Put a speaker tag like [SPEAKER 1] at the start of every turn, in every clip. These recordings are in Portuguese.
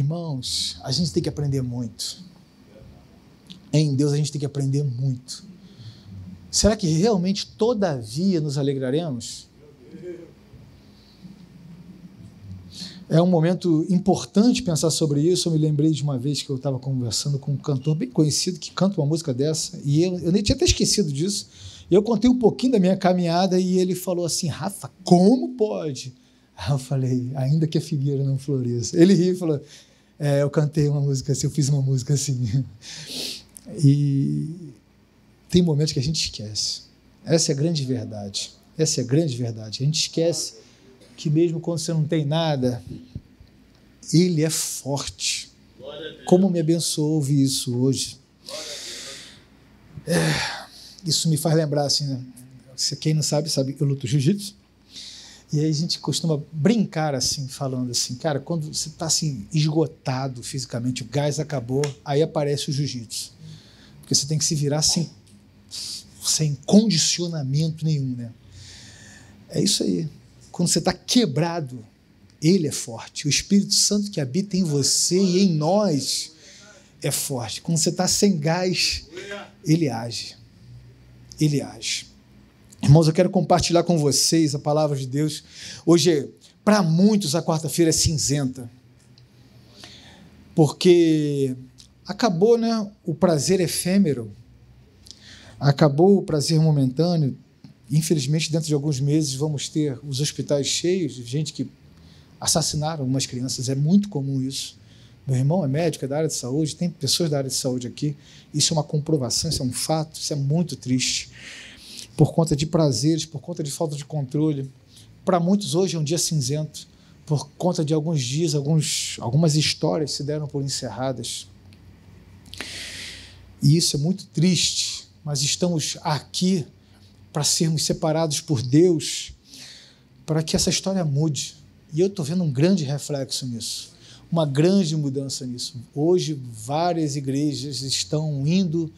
[SPEAKER 1] Irmãos, a gente tem que aprender muito. Em Deus a gente tem que aprender muito. Será que realmente, todavia, nos alegraremos? É um momento importante pensar sobre isso. Eu me lembrei de uma vez que eu estava conversando com um cantor bem conhecido que canta uma música dessa, e eu, eu nem tinha até esquecido disso. Eu contei um pouquinho da minha caminhada e ele falou assim: Rafa, como pode? Aí eu falei: ainda que a figueira não floresça. Ele riu e falou: é, eu cantei uma música assim, eu fiz uma música assim. E tem momentos que a gente esquece. Essa é a grande verdade. Essa é a grande verdade. A gente esquece que mesmo quando você não tem nada, Ele é forte. Como me abençoou ouvir isso hoje. É, isso me faz lembrar, assim, né? quem não sabe, sabe eu luto jiu-jitsu. E aí a gente costuma brincar assim, falando assim, cara, quando você está assim, esgotado fisicamente, o gás acabou, aí aparece o jiu-jitsu. Porque você tem que se virar sem sem condicionamento nenhum, né? É isso aí. Quando você está quebrado, Ele é forte. O Espírito Santo que habita em você e em nós é forte. Quando você está sem gás, Ele age. Ele age. Irmãos, eu quero compartilhar com vocês a palavra de Deus. Hoje, para muitos, a quarta-feira é cinzenta. Porque acabou né, o prazer efêmero Acabou o prazer momentâneo. Infelizmente, dentro de alguns meses, vamos ter os hospitais cheios de gente que assassinaram algumas crianças. É muito comum isso. Meu irmão é médico, é da área de saúde, tem pessoas da área de saúde aqui. Isso é uma comprovação, isso é um fato, isso é muito triste. Por conta de prazeres, por conta de falta de controle. Para muitos, hoje é um dia cinzento, por conta de alguns dias, alguns, algumas histórias se deram por encerradas. E isso é muito triste mas estamos aqui para sermos separados por Deus, para que essa história mude. E eu estou vendo um grande reflexo nisso, uma grande mudança nisso. Hoje, várias igrejas estão indo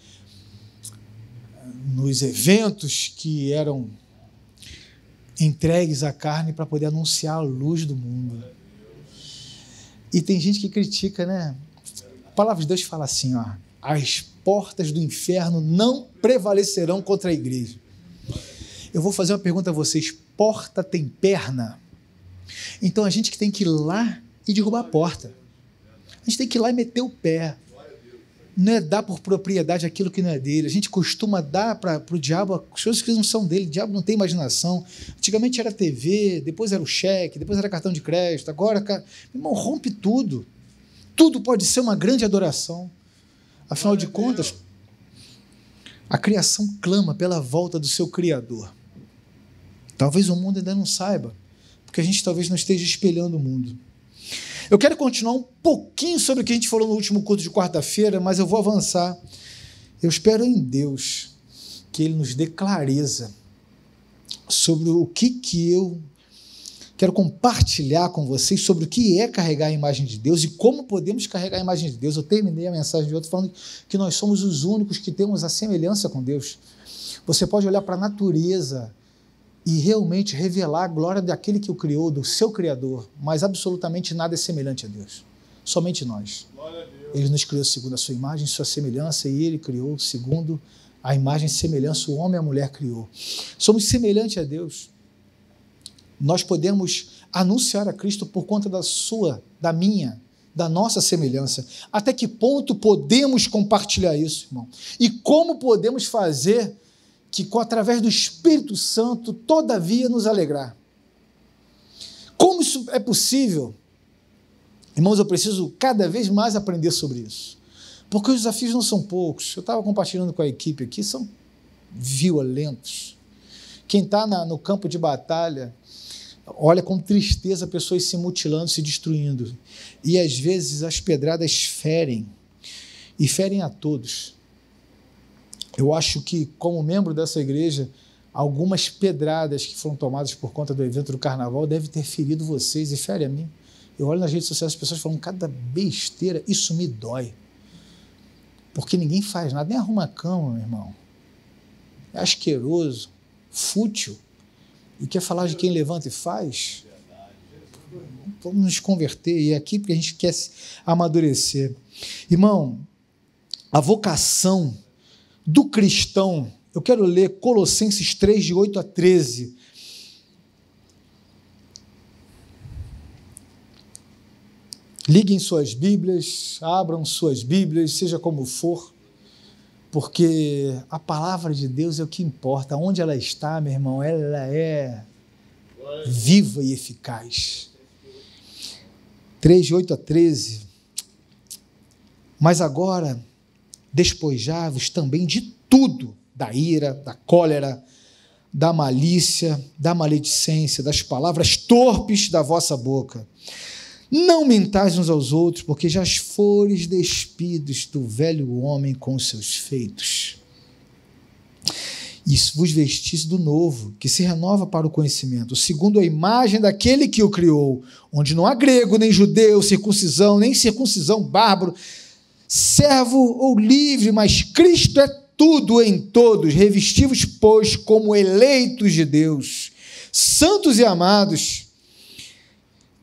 [SPEAKER 1] nos eventos que eram entregues à carne para poder anunciar a luz do mundo. E tem gente que critica, né? A palavra de Deus fala assim, ó, as portas do inferno não prevalecerão contra a igreja. Eu vou fazer uma pergunta a vocês: porta tem perna? Então a gente que tem que ir lá e derrubar a porta. A gente tem que ir lá e meter o pé. Não é dar por propriedade aquilo que não é dele. A gente costuma dar para o diabo as coisas que não são dele. O diabo não tem imaginação. Antigamente era TV, depois era o cheque, depois era cartão de crédito. Agora, cara, irmão, rompe tudo. Tudo pode ser uma grande adoração. Afinal de contas, a criação clama pela volta do seu Criador. Talvez o mundo ainda não saiba, porque a gente talvez não esteja espelhando o mundo. Eu quero continuar um pouquinho sobre o que a gente falou no último culto de quarta-feira, mas eu vou avançar. Eu espero em Deus que Ele nos dê clareza sobre o que, que eu Quero compartilhar com vocês sobre o que é carregar a imagem de Deus e como podemos carregar a imagem de Deus. Eu terminei a mensagem de outro falando que nós somos os únicos que temos a semelhança com Deus. Você pode olhar para a natureza e realmente revelar a glória daquele que o criou, do seu Criador, mas absolutamente nada é semelhante a Deus. Somente nós. Ele nos criou segundo a sua imagem, sua semelhança, e ele criou segundo a imagem e semelhança, o homem e a mulher criou. Somos semelhantes a Deus nós podemos anunciar a Cristo por conta da sua, da minha, da nossa semelhança. Até que ponto podemos compartilhar isso, irmão? E como podemos fazer que, através do Espírito Santo, todavia nos alegrar? Como isso é possível? Irmãos, eu preciso cada vez mais aprender sobre isso. Porque os desafios não são poucos. Eu estava compartilhando com a equipe aqui, são violentos. Quem está no campo de batalha olha com tristeza pessoas se mutilando, se destruindo. E às vezes as pedradas ferem, e ferem a todos. Eu acho que, como membro dessa igreja, algumas pedradas que foram tomadas por conta do evento do carnaval devem ter ferido vocês e fere a mim. Eu olho nas redes sociais as pessoas falam cada besteira, isso me dói. Porque ninguém faz nada, nem arruma a cama, meu irmão. É asqueroso, fútil. E quer falar de quem levanta e faz? vamos nos converter, e é aqui porque a gente quer amadurecer. Irmão, a vocação do cristão, eu quero ler Colossenses 3, de 8 a 13. Liguem suas Bíblias, abram suas Bíblias, seja como for, porque a palavra de Deus é o que importa. Onde ela está, meu irmão, ela é viva e eficaz. 3, de 8 a 13. Mas agora, despojai-vos também de tudo, da ira, da cólera, da malícia, da maledicência, das palavras torpes da vossa boca. Não mentais uns aos outros, porque já fores despidos do velho homem com seus feitos. Isso vos vestis do novo, que se renova para o conhecimento, segundo a imagem daquele que o criou, onde não há grego, nem judeu, circuncisão, nem circuncisão bárbaro, servo ou livre, mas Cristo é tudo em todos. Revestivos, pois, como eleitos de Deus, santos e amados,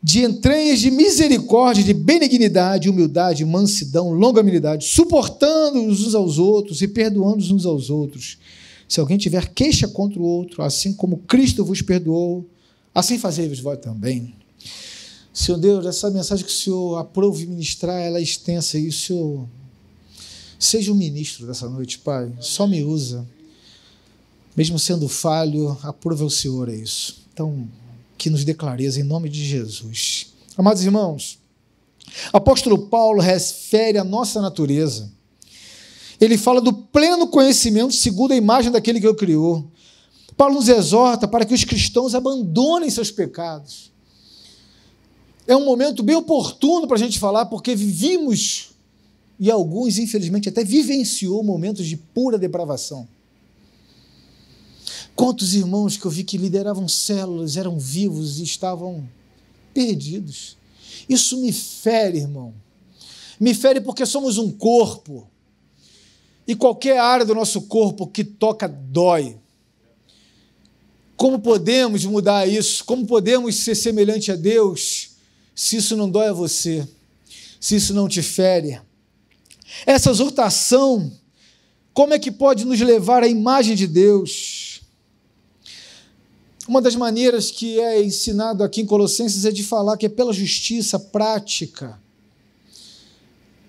[SPEAKER 1] de entranhas de misericórdia, de benignidade, humildade, mansidão, longanimidade, suportando uns aos outros e perdoando uns aos outros. Se alguém tiver queixa contra o outro, assim como Cristo vos perdoou, assim fazei-vos vós também. Senhor Deus, essa mensagem que o Senhor aprove ministrar, ela é extensa e o Senhor seja o ministro dessa noite, Pai. Só me usa. Mesmo sendo falho, aprova o Senhor é isso. Então, que nos dê em nome de Jesus. Amados irmãos, apóstolo Paulo refere a nossa natureza. Ele fala do pleno conhecimento segundo a imagem daquele que o criou. Paulo nos exorta para que os cristãos abandonem seus pecados é um momento bem oportuno para a gente falar, porque vivimos, e alguns, infelizmente, até vivenciou momentos de pura depravação. Quantos irmãos que eu vi que lideravam células, eram vivos e estavam perdidos. Isso me fere, irmão. Me fere porque somos um corpo. E qualquer área do nosso corpo que toca dói. Como podemos mudar isso? Como podemos ser semelhante a Deus se isso não dói a você, se isso não te fere. Essa exortação, como é que pode nos levar à imagem de Deus? Uma das maneiras que é ensinado aqui em Colossenses é de falar que é pela justiça prática,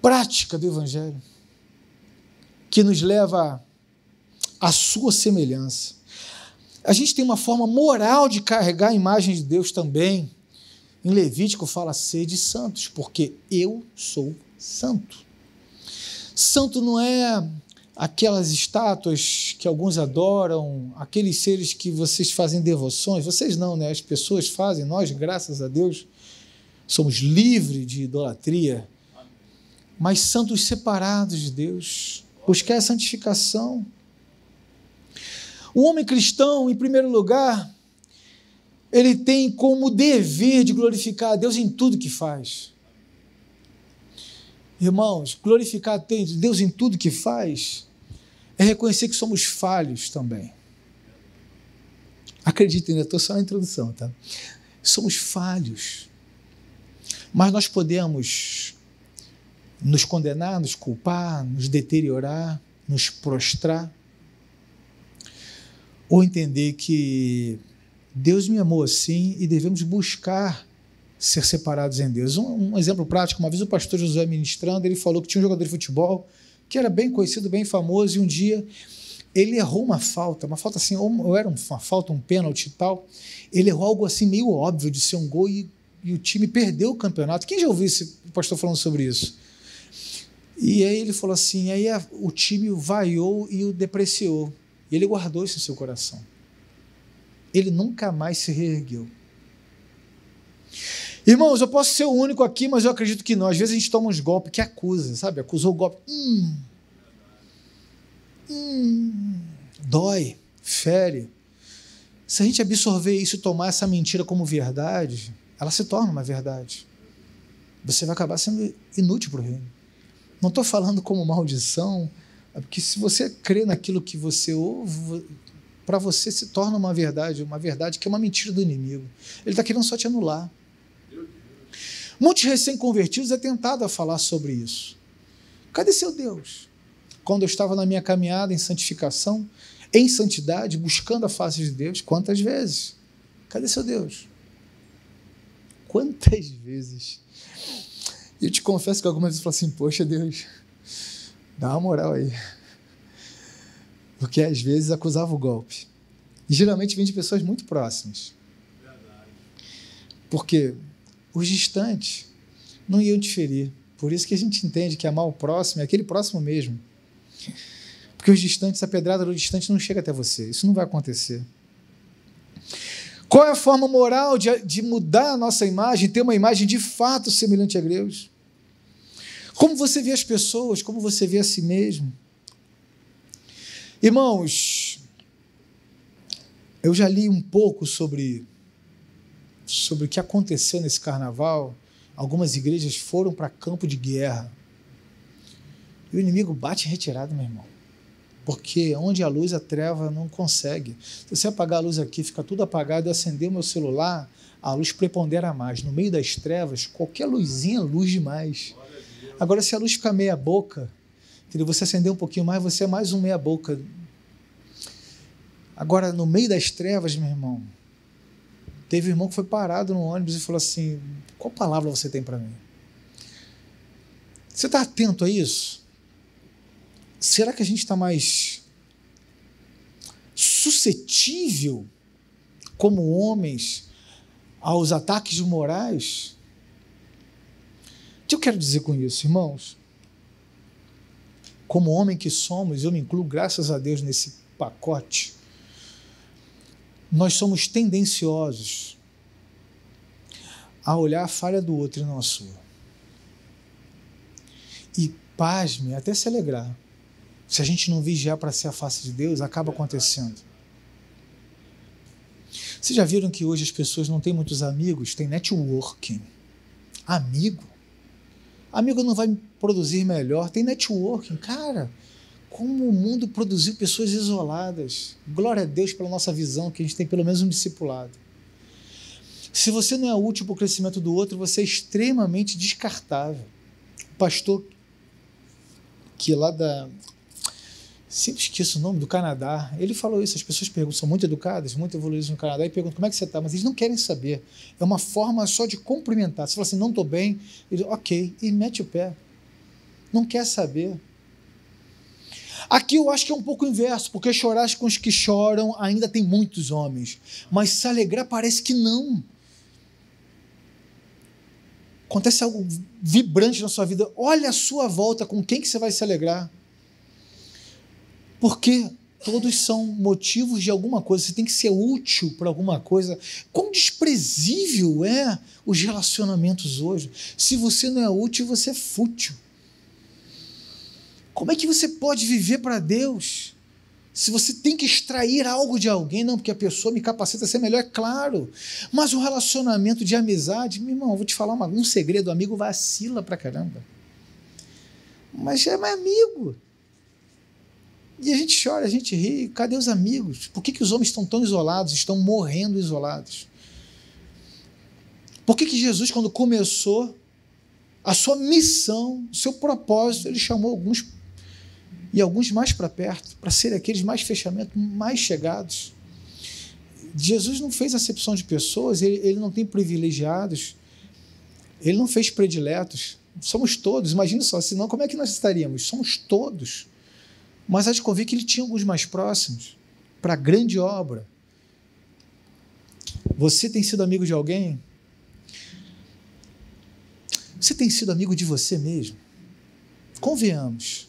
[SPEAKER 1] prática do Evangelho, que nos leva à sua semelhança. A gente tem uma forma moral de carregar a imagem de Deus também em Levítico fala ser de santos, porque eu sou santo. Santo não é aquelas estátuas que alguns adoram, aqueles seres que vocês fazem devoções, vocês não, né? As pessoas fazem, nós, graças a Deus, somos livres de idolatria, mas santos separados de Deus, buscar a santificação. O homem cristão, em primeiro lugar, ele tem como dever de glorificar a Deus em tudo que faz. Irmãos, glorificar Deus em tudo que faz é reconhecer que somos falhos também. Acreditem, eu estou só na introdução, tá? Somos falhos. Mas nós podemos nos condenar, nos culpar, nos deteriorar, nos prostrar, ou entender que Deus me amou assim e devemos buscar ser separados em Deus. Um, um, exemplo prático: uma vez o pastor Josué ministrando, ele falou que tinha um jogador de futebol que era bem conhecido, bem famoso, e um dia ele errou uma falta, uma falta assim, ou era uma falta, um pênalti e tal. Ele errou algo assim meio óbvio de ser um gol e, e o time perdeu o campeonato. Quem já ouviu esse pastor falando sobre isso? E aí ele falou assim: aí a, o time o vaiou e o depreciou. E ele guardou isso em seu coração ele nunca mais se reergueu. Irmãos, eu posso ser o único aqui, mas eu acredito que não. Às vezes a gente toma uns golpes que acusa, sabe? Acusou o golpe. Hum, hum, dói, fere. Se a gente absorver isso e tomar essa mentira como verdade, ela se torna uma verdade. Você vai acabar sendo inútil para o reino. Não estou falando como maldição, é porque se você crê naquilo que você ouve, para você se torna uma verdade, uma verdade que é uma mentira do inimigo. Ele está querendo só te anular. Muitos recém-convertidos é tentado a falar sobre isso. Cadê seu Deus? Quando eu estava na minha caminhada em santificação, em santidade, buscando a face de Deus, quantas vezes? Cadê seu Deus? Quantas vezes? E eu te confesso que algumas vezes eu falo assim, poxa Deus, dá uma moral aí. Porque às vezes acusava o golpe. E geralmente vem de pessoas muito próximas. Porque os distantes não iam diferir. Por isso que a gente entende que amar o próximo é aquele próximo mesmo. Porque os distantes, a pedrada do distante não chega até você. Isso não vai acontecer. Qual é a forma moral de, de mudar a nossa imagem, ter uma imagem de fato semelhante a Deus? Como você vê as pessoas, como você vê a si mesmo. Irmãos, eu já li um pouco sobre, sobre o que aconteceu nesse carnaval. Algumas igrejas foram para campo de guerra. E o inimigo bate retirada, meu irmão. Porque onde a luz, a treva não consegue. Se você apagar a luz aqui, fica tudo apagado e acender o meu celular, a luz prepondera mais. No meio das trevas, qualquer luzinha é luz demais. Agora, se a luz ficar meia boca, você acender um pouquinho mais, você é mais um meia boca Agora, no meio das trevas, meu irmão, teve um irmão que foi parado no ônibus e falou assim: Qual palavra você tem para mim? Você está atento a isso? Será que a gente está mais suscetível, como homens, aos ataques morais? O que eu quero dizer com isso, irmãos? Como homem que somos, eu me incluo, graças a Deus, nesse pacote nós somos tendenciosos a olhar a falha do outro e não a sua. E, pasme, até se alegrar. Se a gente não vigiar para ser a face de Deus, acaba acontecendo. Vocês já viram que hoje as pessoas não têm muitos amigos? Tem networking. Amigo? Amigo não vai produzir melhor. Tem networking. Cara, como o mundo produziu pessoas isoladas. Glória a Deus pela nossa visão, que a gente tem pelo menos um discipulado. Se você não é útil para o crescimento do outro, você é extremamente descartável. O pastor que lá da. Sempre esqueço o nome do Canadá. Ele falou isso. As pessoas perguntam, são muito educadas, muito evoluídas no Canadá, e perguntam como é que você está, mas eles não querem saber. É uma forma só de cumprimentar. Você fala assim, não estou bem, ele, ok, e mete o pé. Não quer saber. Aqui eu acho que é um pouco inverso, porque chorar com os que choram ainda tem muitos homens, mas se alegrar parece que não. Acontece algo vibrante na sua vida, olha a sua volta, com quem que você vai se alegrar? Porque todos são motivos de alguma coisa, você tem que ser útil para alguma coisa. Quão desprezível é os relacionamentos hoje. Se você não é útil, você é fútil. Como é que você pode viver para Deus? Se você tem que extrair algo de alguém, não, porque a pessoa me capacita a ser melhor, é claro. Mas um relacionamento de amizade, meu irmão, vou te falar um segredo: o amigo vacila pra caramba. Mas é meu amigo. E a gente chora, a gente ri. Cadê os amigos? Por que, que os homens estão tão isolados, estão morrendo isolados? Por que, que Jesus, quando começou a sua missão, o seu propósito, ele chamou alguns e alguns mais para perto, para serem aqueles mais fechamento, mais chegados. Jesus não fez acepção de pessoas, ele, ele não tem privilegiados, ele não fez prediletos. Somos todos, imagine só, senão como é que nós estaríamos? Somos todos. Mas há de convir que ele tinha alguns mais próximos para a grande obra. Você tem sido amigo de alguém? Você tem sido amigo de você mesmo? Convenhamos.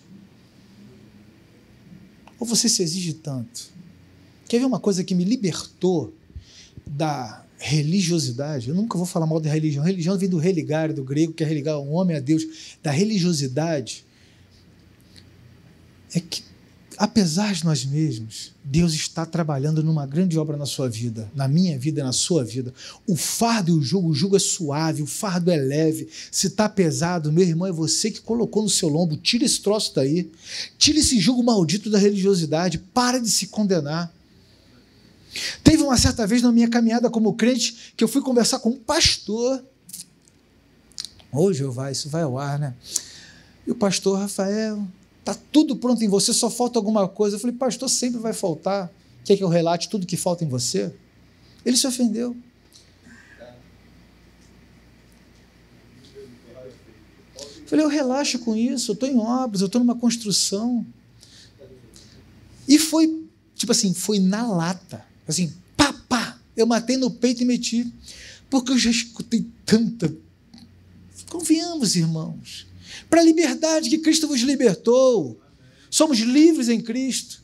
[SPEAKER 1] Ou você se exige tanto? Quer ver uma coisa que me libertou da religiosidade? Eu nunca vou falar mal da religião. Religião vem do religare, do grego, que é religar um homem a Deus. Da religiosidade. É que apesar de nós mesmos, Deus está trabalhando numa grande obra na sua vida, na minha vida, na sua vida. O fardo e o jugo, o jugo é suave, o fardo é leve. Se está pesado, meu irmão, é você que colocou no seu lombo. Tira esse troço daí. Tira esse jugo maldito da religiosidade. Para de se condenar. Teve uma certa vez na minha caminhada como crente que eu fui conversar com um pastor. Ô Jeová, isso vai ao ar, né? E o pastor Rafael, tá tudo pronto em você, só falta alguma coisa. Eu falei, pastor, sempre vai faltar. Quer que eu relate tudo que falta em você? Ele se ofendeu. Eu falei, eu relaxo com isso, eu estou em obras, eu estou numa construção. E foi, tipo assim, foi na lata. Assim, pá, pá. Eu matei no peito e meti. Porque eu já escutei tanta. Confiamos, irmãos. Para a liberdade que Cristo vos libertou. Somos livres em Cristo.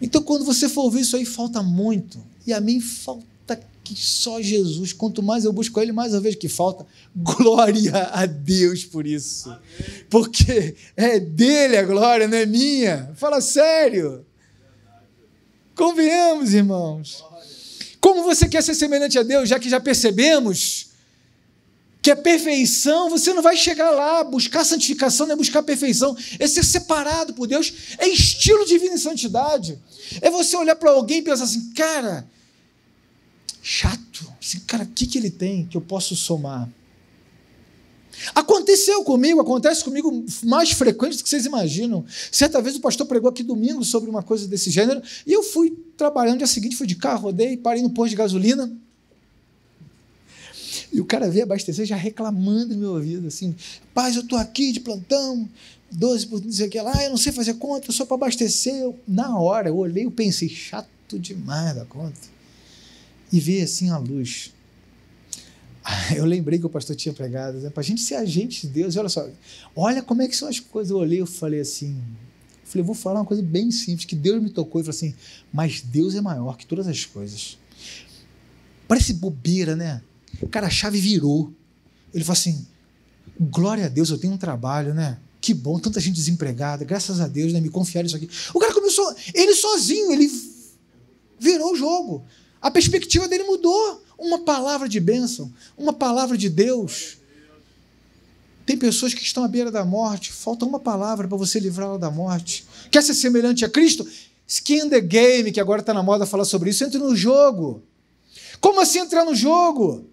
[SPEAKER 1] Então, quando você for ouvir isso aí, falta muito. E a mim falta que só Jesus. Quanto mais eu busco Ele, mais eu vejo que falta. Glória a Deus por isso. Amém. Porque é dele a glória, não é minha. Fala sério. Convenhamos, irmãos. Como você quer ser semelhante a Deus, já que já percebemos que a perfeição, você não vai chegar lá, buscar santificação é buscar perfeição, é ser separado por Deus, é estilo divino em santidade. É você olhar para alguém e pensar assim, cara, chato, assim, cara, o que, que ele tem que eu posso somar? Aconteceu comigo, acontece comigo mais frequente do que vocês imaginam. Certa vez o pastor pregou aqui domingo sobre uma coisa desse gênero, e eu fui trabalhando, no dia seguinte fui de carro, rodei, parei no posto de gasolina, e o cara veio abastecer já reclamando no meu ouvido, assim, paz, eu estou aqui de plantão, 12 por não que lá, eu não sei fazer conta, só para abastecer. Eu, na hora, eu olhei e pensei, chato demais da conta. E vi assim a luz. Eu lembrei que o pastor tinha pregado, né? para a gente ser agente de Deus. Olha só, olha como é que são as coisas. Eu olhei e falei assim, falei, vou falar uma coisa bem simples, que Deus me tocou e falou assim, mas Deus é maior que todas as coisas. Parece bobeira, né? Cara, a chave virou. Ele falou assim: glória a Deus, eu tenho um trabalho, né? Que bom, tanta gente desempregada, graças a Deus, né? Me confiaram isso aqui. O cara começou, ele sozinho, ele virou o jogo. A perspectiva dele mudou. Uma palavra de bênção, uma palavra de Deus. Tem pessoas que estão à beira da morte, falta uma palavra para você livrá-la da morte. Quer ser semelhante a Cristo? Skin the game, que agora está na moda falar sobre isso, entre no jogo. Como assim entrar no jogo?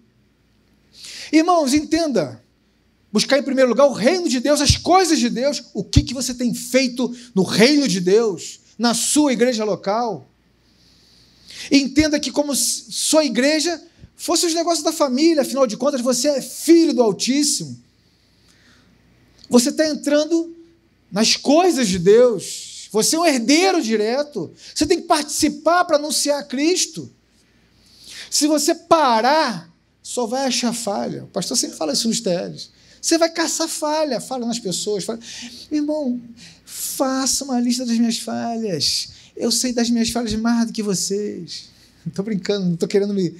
[SPEAKER 1] Irmãos, entenda. Buscar em primeiro lugar o reino de Deus, as coisas de Deus. O que, que você tem feito no reino de Deus, na sua igreja local? Entenda que, como sua igreja fosse os negócios da família, afinal de contas, você é filho do Altíssimo. Você está entrando nas coisas de Deus. Você é um herdeiro direto. Você tem que participar para anunciar Cristo. Se você parar só vai achar falha. O pastor sempre fala isso nos TLs. Você vai caçar falha, falha nas pessoas. Falha. Irmão, faça uma lista das minhas falhas. Eu sei das minhas falhas mais do que vocês. Estou brincando, não estou querendo me.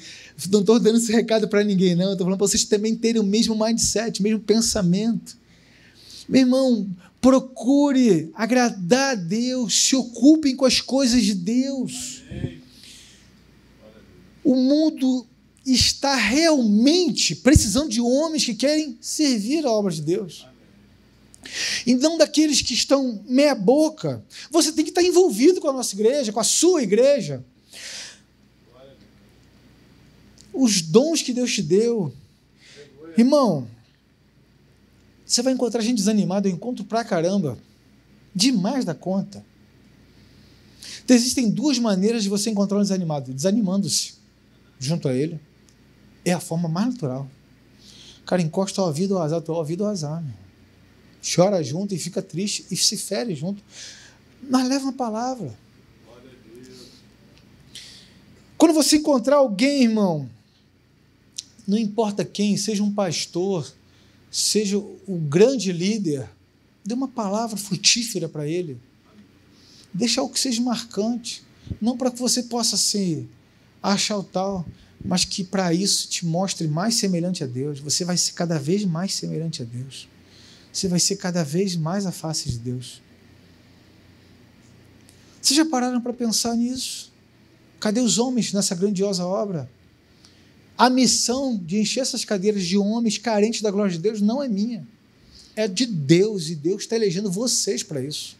[SPEAKER 1] Não estou dando esse recado para ninguém, não. Estou falando para vocês também terem o mesmo mindset, o mesmo pensamento. Meu irmão, procure agradar a Deus, se ocupem com as coisas de Deus. O mundo está realmente precisando de homens que querem servir a obra de Deus. E não daqueles que estão meia boca. Você tem que estar envolvido com a nossa igreja, com a sua igreja. Os dons que Deus te deu. Irmão, você vai encontrar gente desanimada, eu encontro pra caramba. Demais da conta. Então, existem duas maneiras de você encontrar um desanimado: desanimando-se junto a ele é a forma mais natural. O cara encosta a vida ao azar, tua vida ao azar. Meu. Chora junto e fica triste e se fere junto. Mas leva uma palavra. Quando você encontrar alguém, irmão, não importa quem, seja um pastor, seja o grande líder, dê uma palavra frutífera para ele. Deixa algo que seja marcante. Não para que você possa se achar o tal, mas que para isso te mostre mais semelhante a Deus. Você vai ser cada vez mais semelhante a Deus. Você vai ser cada vez mais a face de Deus. Vocês já pararam para pensar nisso? Cadê os homens nessa grandiosa obra? A missão de encher essas cadeiras de homens carentes da glória de Deus não é minha. É de Deus e Deus está elegendo vocês para isso.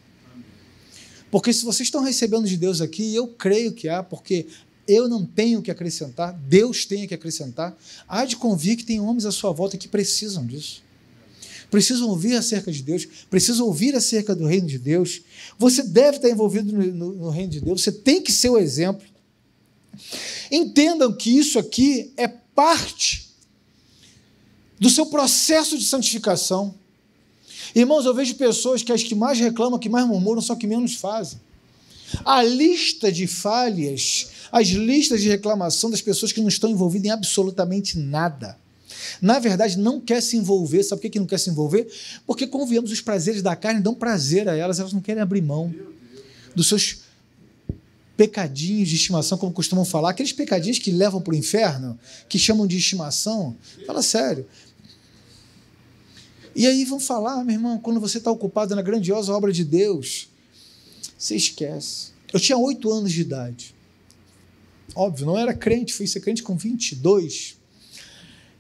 [SPEAKER 1] Porque se vocês estão recebendo de Deus aqui, eu creio que há, porque Eu não tenho que acrescentar, Deus tem que acrescentar. Há de convir que tem homens à sua volta que precisam disso. Precisam ouvir acerca de Deus, precisam ouvir acerca do reino de Deus. Você deve estar envolvido no, no, no reino de Deus, você tem que ser o exemplo. Entendam que isso aqui é parte do seu processo de santificação. Irmãos, eu vejo pessoas que as que mais reclamam, que mais murmuram, são que menos fazem. A lista de falhas, as listas de reclamação das pessoas que não estão envolvidas em absolutamente nada. Na verdade, não quer se envolver. Sabe por que não quer se envolver? Porque, convenhamos, os prazeres da carne dão prazer a elas, elas não querem abrir mão dos seus pecadinhos de estimação, como costumam falar, aqueles pecadinhos que levam para o inferno, que chamam de estimação. Fala sério. E aí vão falar, meu irmão, quando você está ocupado na grandiosa obra de Deus, você esquece. Eu tinha oito anos de idade. Óbvio, não era crente, fui ser crente com 22.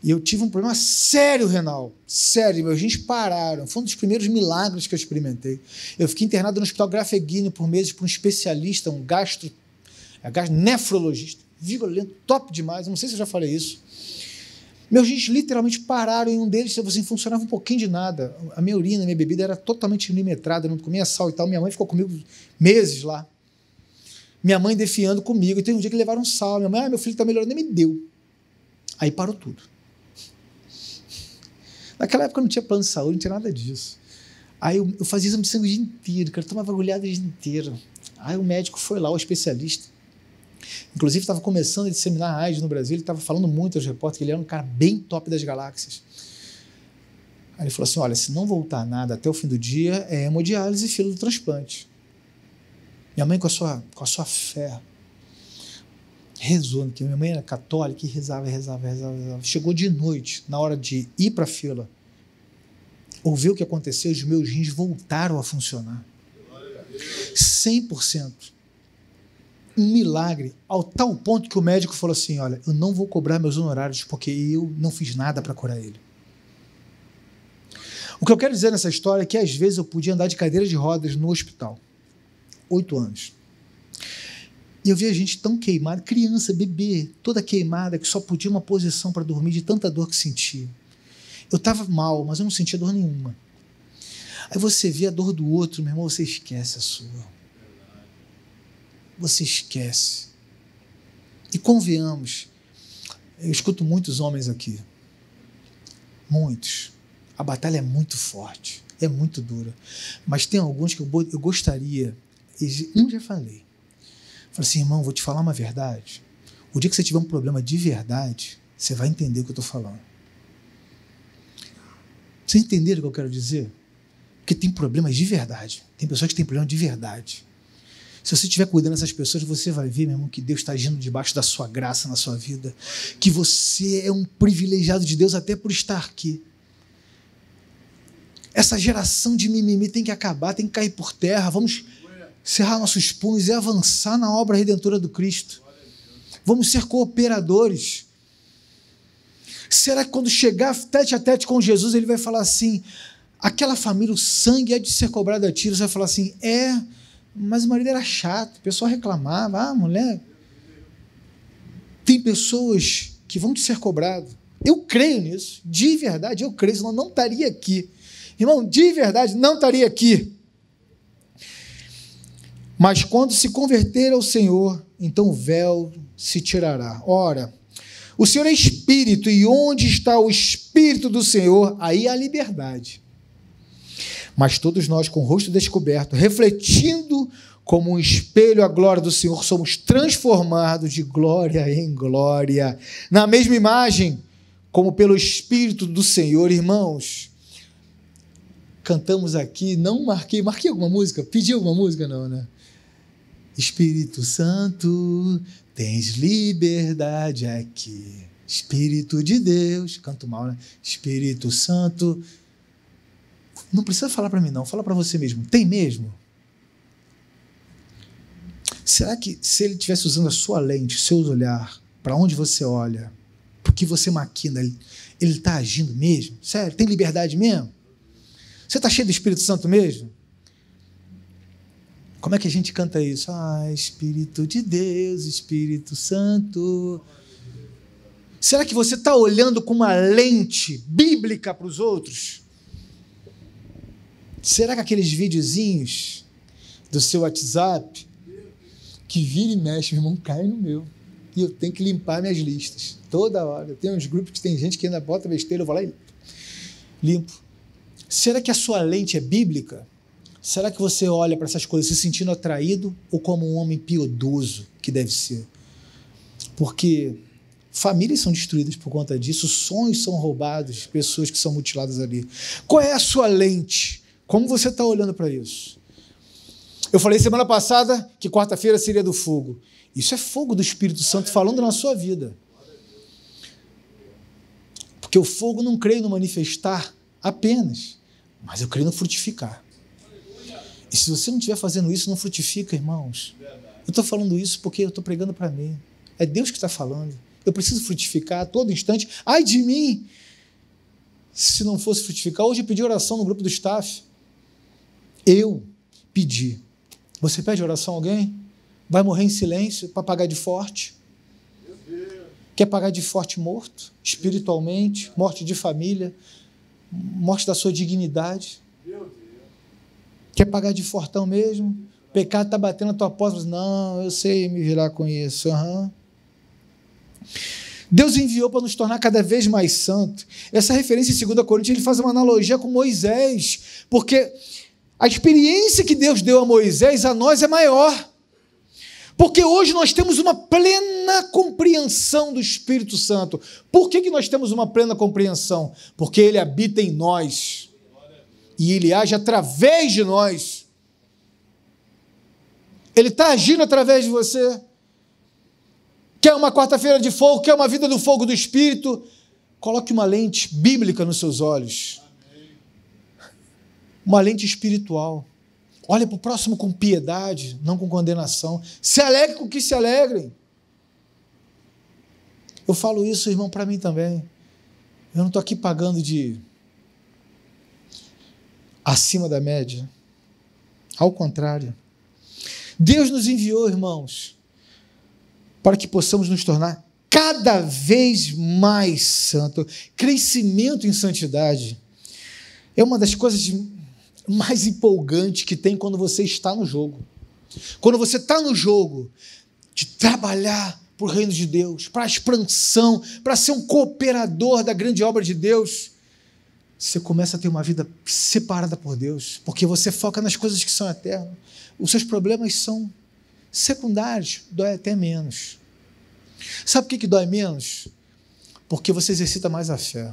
[SPEAKER 1] E eu tive um problema sério renal. Sério, meus rins pararam. Foi um dos primeiros milagres que eu experimentei. Eu fiquei internado no hospital Grafeguini por meses por um especialista, um gastro, é, gastro nefrologista, virulento, top demais. Não sei se eu já falei isso. Meus rins literalmente pararam e um deles assim, funcionava um pouquinho de nada. A minha urina, a minha bebida era totalmente milimetrada, não comia sal e tal. Minha mãe ficou comigo meses lá. Minha mãe defiando comigo. E tem um dia que levaram sal. Minha mãe, ah, meu filho está melhorando, nem me deu. Aí parou tudo. Naquela época não tinha plano de saúde, não tinha nada disso. Aí eu, eu fazia exame de sangue o dia inteiro, cara, eu tomava agulhada o dia inteiro. Aí o médico foi lá, o especialista. Inclusive estava começando a disseminar a AIDS no Brasil, ele estava falando muito aos repórteres que ele era um cara bem top das galáxias. Aí ele falou assim: olha, se não voltar nada até o fim do dia, é hemodiálise e fila do transplante. Minha mãe, com a sua, com a sua fé, rezou, porque minha mãe era católica e rezava, rezava, rezava, rezava. Chegou de noite, na hora de ir para a fila, ouviu o que aconteceu, os meus rins voltaram a funcionar. 100%. Um milagre, ao tal ponto que o médico falou assim: Olha, eu não vou cobrar meus honorários porque eu não fiz nada para curar ele. O que eu quero dizer nessa história é que às vezes eu podia andar de cadeira de rodas no hospital. Oito anos. E eu via gente tão queimada, criança, bebê, toda queimada, que só podia uma posição para dormir de tanta dor que sentia. Eu estava mal, mas eu não sentia dor nenhuma. Aí você vê a dor do outro, meu irmão, você esquece a sua. Você esquece. E convenhamos, eu escuto muitos homens aqui. Muitos. A batalha é muito forte, é muito dura. Mas tem alguns que eu, gostaria, um já falei, Falei assim, irmão, vou te falar uma verdade. O dia que você tiver um problema de verdade, você vai entender o que eu estou falando. Vocês entenderam o que eu quero dizer? Porque tem problemas de verdade. Tem pessoas que têm problema de verdade. Se você estiver cuidando dessas pessoas, você vai ver, meu irmão, que Deus está agindo debaixo da sua graça na sua vida. Que você é um privilegiado de Deus até por estar aqui. Essa geração de mimimi tem que acabar, tem que cair por terra. Vamos cerrar nossos punhos e avançar na obra redentora do Cristo. Vamos ser cooperadores. Será que quando chegar tete a tete com Jesus, ele vai falar assim: aquela família, o sangue é de ser cobrado a tiros? Vai falar assim: é, mas o marido era chato, o pessoal reclamava, ah, mulher. Tem pessoas que vão te ser cobrado. Eu creio nisso, de verdade, eu creio, senão não estaria aqui. Irmão, de verdade, não estaria aqui. Mas quando se converter ao Senhor, então o véu se tirará. Ora, o Senhor é espírito, e onde está o espírito do Senhor, aí há liberdade. Mas todos nós, com o rosto descoberto, refletindo como um espelho a glória do Senhor, somos transformados de glória em glória, na mesma imagem, como pelo Espírito do Senhor, irmãos. Cantamos aqui, não marquei, marquei alguma música? Pedi alguma música? Não, né? Espírito Santo, tens liberdade aqui. Espírito de Deus, canto mal, né? Espírito Santo. Não precisa falar para mim, não. Fala para você mesmo. Tem mesmo? Será que se ele estivesse usando a sua lente, seu olhar, para onde você olha, para que você maquina, ele está agindo mesmo? Sério? Tem liberdade mesmo? Você está cheio do Espírito Santo mesmo? Como é que a gente canta isso? Ah, Espírito de Deus, Espírito Santo. Será que você está olhando com uma lente bíblica para os outros? Será que aqueles videozinhos do seu WhatsApp que vira e mexe, meu irmão, cai no meu. E eu tenho que limpar minhas listas toda hora. Tem uns grupos que tem gente que ainda bota besteira, eu vou lá e limpo. Será que a sua lente é bíblica? Será que você olha para essas coisas se sentindo atraído ou como um homem piedoso que deve ser? Porque famílias são destruídas por conta disso, sonhos são roubados, pessoas que são mutiladas ali. Qual é a sua lente? Como você está olhando para isso? Eu falei semana passada que quarta-feira seria do fogo. Isso é fogo do Espírito Santo falando na sua vida. Porque o fogo não creio no manifestar apenas, mas eu creio no frutificar. E se você não estiver fazendo isso, não frutifica, irmãos. Eu estou falando isso porque eu estou pregando para mim. É Deus que está falando. Eu preciso frutificar a todo instante. Ai de mim! Se não fosse frutificar, hoje eu pedi oração no grupo do staff. Eu pedi. Você pede oração a alguém? Vai morrer em silêncio para pagar de forte? Quer pagar de forte morto? Espiritualmente? Morte de família? Morte da sua dignidade? Quer pagar de fortão mesmo? Pecado está batendo na tua porta. Não, eu sei me virar com isso. Uhum. Deus enviou para nos tornar cada vez mais santos. Essa referência em 2 Coríntios ele faz uma analogia com Moisés, porque a experiência que Deus deu a Moisés a nós é maior. Porque hoje nós temos uma plena compreensão do Espírito Santo. Por que, que nós temos uma plena compreensão? Porque ele habita em nós e ele age através de nós. Ele está agindo através de você. Quer uma quarta-feira de fogo, quer uma vida do fogo do Espírito? Coloque uma lente bíblica nos seus olhos. Uma lente espiritual. Olha para o próximo com piedade, não com condenação. Se alegre com que se alegrem. Eu falo isso, irmão, para mim também. Eu não estou aqui pagando de acima da média. Ao contrário. Deus nos enviou, irmãos, para que possamos nos tornar cada vez mais santo. Crescimento em santidade é uma das coisas mais empolgantes que tem quando você está no jogo. Quando você está no jogo de trabalhar para o reino de Deus, para a expansão, para ser um cooperador da grande obra de Deus você começa a ter uma vida separada por Deus, porque você foca nas coisas que são eternas. Os seus problemas são secundários, dói até menos. Sabe por que, que dói menos? Porque você exercita mais a fé.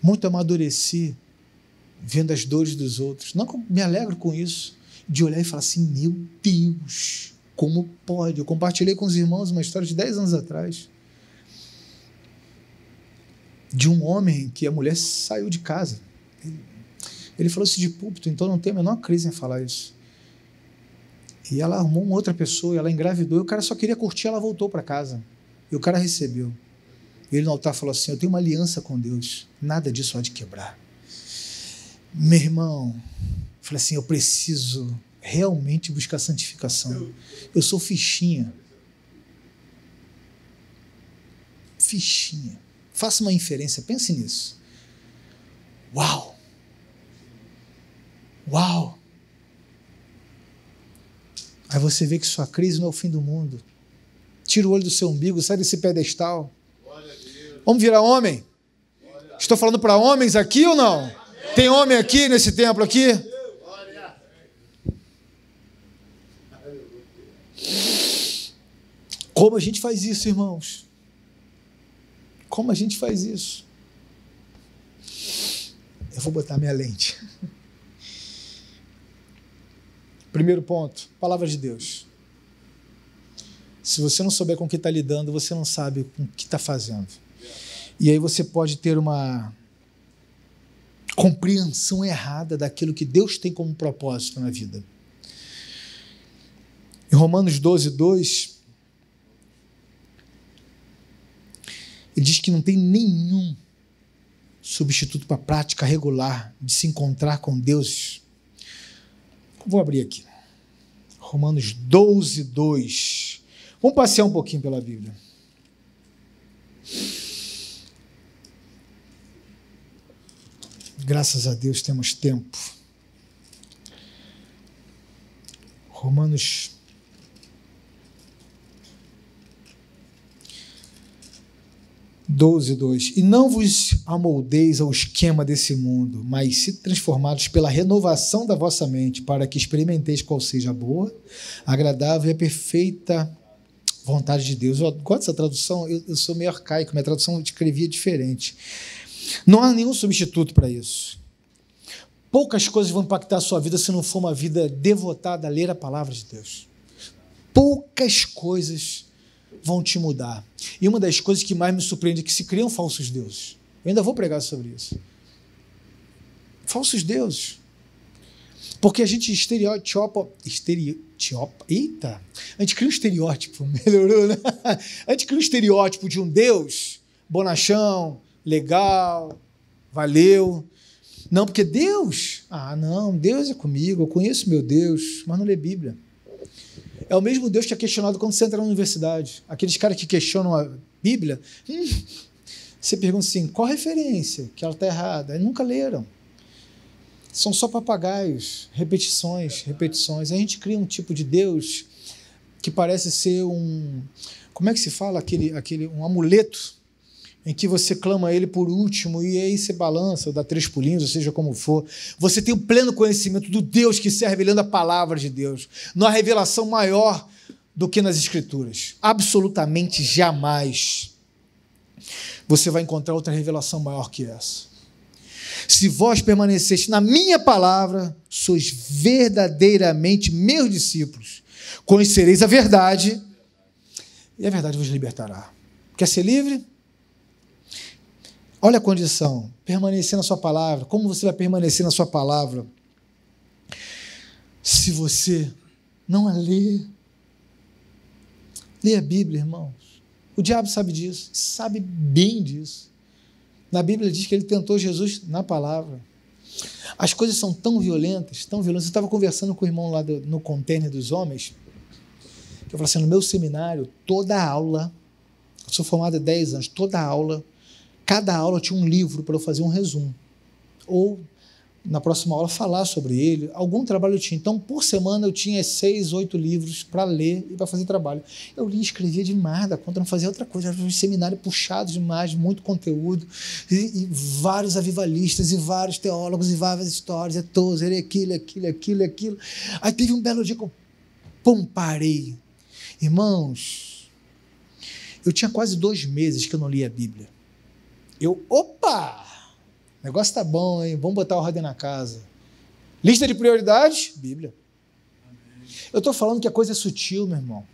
[SPEAKER 1] Muito amadureci vendo as dores dos outros. Não me alegro com isso, de olhar e falar assim: meu Deus, como pode? Eu compartilhei com os irmãos uma história de 10 anos atrás de um homem que a mulher saiu de casa. Ele falou isso de púlpito, então não tem a menor crise em falar isso. E ela arrumou uma outra pessoa, ela engravidou, e o cara só queria curtir, ela voltou para casa. E o cara recebeu. Ele no altar falou assim: Eu tenho uma aliança com Deus, nada disso há de quebrar. Meu irmão, falei assim: Eu preciso realmente buscar santificação. Eu sou fichinha. Fichinha. Faça uma inferência, pense nisso. Uau! Uau! Aí você vê que sua crise não é o fim do mundo. Tira o olho do seu umbigo, sai desse pedestal. Vamos virar homem? Estou falando para homens aqui ou não? Tem homem aqui nesse templo aqui? Como a gente faz isso, irmãos? Como a gente faz isso? Eu vou botar minha lente. Primeiro ponto, palavra de Deus. Se você não souber com o que está lidando, você não sabe com o que está fazendo. E aí você pode ter uma compreensão errada daquilo que Deus tem como propósito na vida. Em Romanos 12, 2, Ele diz que não tem nenhum substituto para a prática regular de se encontrar com Deus, Vou abrir aqui. Romanos 12, 2. Vamos passear um pouquinho pela Bíblia. Graças a Deus temos tempo. Romanos 12, 2. E não vos amoldeis ao esquema desse mundo, mas se transformados pela renovação da vossa mente, para que experimenteis qual seja a boa, agradável e a perfeita vontade de Deus. Eu gosto dessa tradução, eu, eu sou meio arcaico, minha tradução escrevia diferente. Não há nenhum substituto para isso. Poucas coisas vão impactar a sua vida se não for uma vida devotada a ler a palavra de Deus. Poucas coisas vão te mudar. E uma das coisas que mais me surpreende é que se criam falsos deuses. Eu ainda vou pregar sobre isso. Falsos deuses. Porque a gente estereotipa. Estereotipa. Eita! A gente cria um estereótipo, melhorou, né? A gente cria um estereótipo de um Deus bonachão, legal, valeu. Não, porque Deus. Ah, não, Deus é comigo, eu conheço meu Deus, mas não lê Bíblia. É o mesmo Deus que é questionado quando você entra na universidade. Aqueles caras que questionam a Bíblia, hum, você pergunta assim: qual referência? Que ela está errada. Eles nunca leram. São só papagaios, repetições, repetições. A gente cria um tipo de Deus que parece ser um. Como é que se fala? Aquele, aquele, um amuleto em que você clama ele por último e aí você balança, dá três pulinhos, ou seja como for. Você tem o pleno conhecimento do Deus que serve lendo a palavra de Deus. Há revelação maior do que nas Escrituras. Absolutamente jamais você vai encontrar outra revelação maior que essa. Se vós permaneceste na minha palavra, sois verdadeiramente meus discípulos. Conhecereis a verdade e a verdade vos libertará. Quer ser livre? Olha a condição: permanecer na Sua palavra. Como você vai permanecer na Sua palavra? Se você não a lê. Lê a Bíblia, irmãos. O diabo sabe disso, sabe bem disso. Na Bíblia diz que ele tentou Jesus na palavra. As coisas são tão violentas, tão violentas. Eu estava conversando com o irmão lá do, no container dos homens, que eu falei assim: no meu seminário, toda aula, sou formado há 10 anos, toda aula cada aula tinha um livro para eu fazer um resumo. Ou, na próxima aula, falar sobre ele. Algum trabalho eu tinha. Então, por semana, eu tinha seis, oito livros para ler e para fazer trabalho. Eu li e escrevia demais da conta, não fazia outra coisa. Era um seminário puxado demais, muito conteúdo. E, e vários avivalistas, e vários teólogos, e várias histórias, e todos, e aquilo, aquilo, aquilo, aquilo. Aí teve um belo dia que eu, pum, parei. Irmãos, eu tinha quase dois meses que eu não lia a Bíblia. Eu, opa! O negócio tá bom, hein? Vamos botar ordem na casa. Lista de prioridades? Bíblia. Eu estou falando que a coisa é sutil, meu irmão.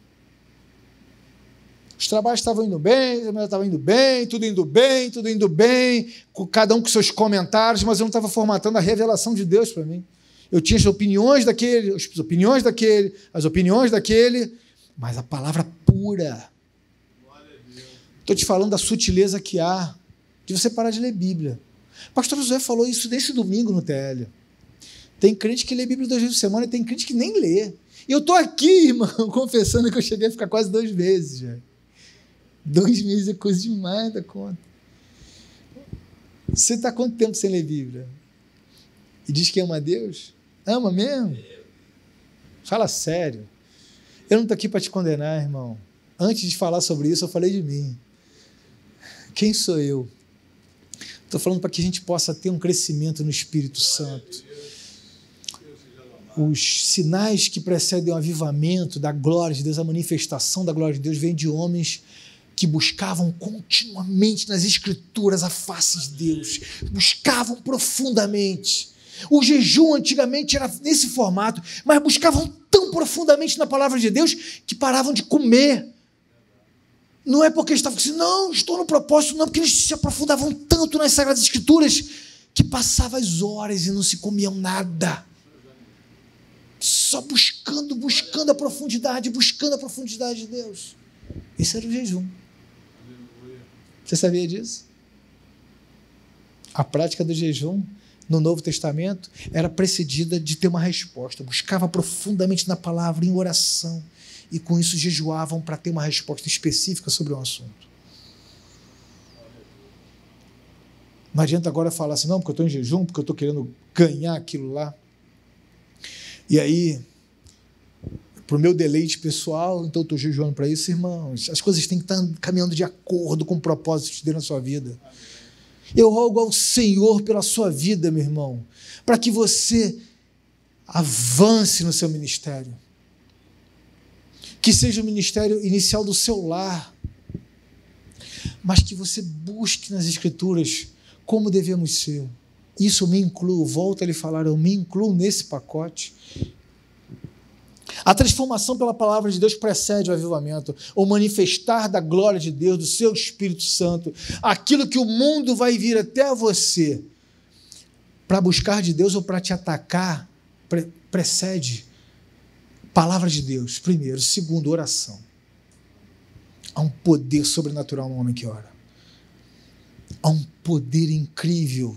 [SPEAKER 1] Os trabalhos estavam indo bem, a estava indo bem, tudo indo bem, tudo indo bem, cada um com seus comentários, mas eu não estava formatando a revelação de Deus para mim. Eu tinha as opiniões daquele, as opiniões daquele, as opiniões daquele, mas a palavra pura. Estou te falando da sutileza que há de você parar de ler Bíblia. O pastor José falou isso nesse domingo no TL. Tem crente que lê Bíblia duas vezes por semana e tem crente que nem lê. E eu estou aqui, irmão, confessando que eu cheguei a ficar quase dois meses já. Dois meses é coisa demais da conta. Você está quanto tempo sem ler Bíblia? E diz que ama a Deus? Ama mesmo? Fala sério. Eu não estou aqui para te condenar, irmão. Antes de falar sobre isso, eu falei de mim. Quem sou eu? Estou falando para que a gente possa ter um crescimento no Espírito Santo. Os sinais que precedem o avivamento da glória de Deus, a manifestação da glória de Deus, vem de homens que buscavam continuamente nas Escrituras a face de Deus, buscavam profundamente. O jejum antigamente era nesse formato, mas buscavam tão profundamente na palavra de Deus que paravam de comer não é porque eles estavam assim, não, estou no propósito, não, porque eles se aprofundavam tanto nas Sagradas Escrituras que passavam as horas e não se comiam nada. Só buscando, buscando a profundidade, buscando a profundidade de Deus. Esse era o jejum. Você sabia disso? A prática do jejum no Novo Testamento era precedida de ter uma resposta. Buscava profundamente na palavra, em oração, e com isso jejuavam para ter uma resposta específica sobre um assunto. Não adianta agora falar assim, não, porque eu estou em jejum, porque eu estou querendo ganhar aquilo lá. E aí, para o meu deleite pessoal, então eu estou jejuando para isso, irmãos. As coisas têm que estar caminhando de acordo com o propósito de Deus na sua vida. Eu rogo ao Senhor pela sua vida, meu irmão, para que você avance no seu ministério. Que seja o ministério inicial do seu lar, mas que você busque nas Escrituras como devemos ser. Isso me incluo, volto a lhe falar, eu me incluo nesse pacote. A transformação pela palavra de Deus precede o avivamento, o manifestar da glória de Deus, do seu Espírito Santo, aquilo que o mundo vai vir até você para buscar de Deus ou para te atacar, pre precede palavra de Deus, primeiro. Segundo, oração. Há um poder sobrenatural no homem que ora. Há um poder incrível,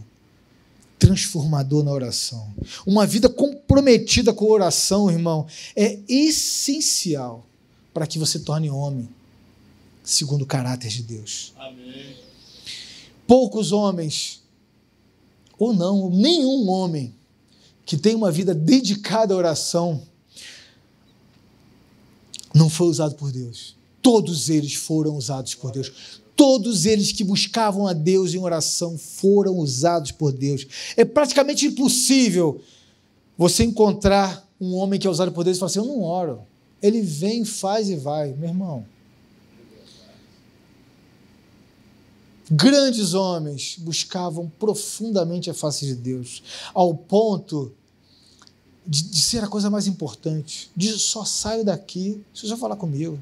[SPEAKER 1] transformador na oração. Uma vida comprometida com a oração, irmão, é essencial para que você torne homem, segundo o caráter de Deus. Amém. Poucos homens, ou não, nenhum homem, que tem uma vida dedicada à oração, não foi usado por Deus. Todos eles foram usados por Deus. Todos eles que buscavam a Deus em oração foram usados por Deus. É praticamente impossível você encontrar um homem que é usado por Deus e falar assim: Eu não oro. Ele vem, faz e vai. Meu irmão. Grandes homens buscavam profundamente a face de Deus, ao ponto de, de ser a coisa mais importante. De só saio daqui se você falar comigo.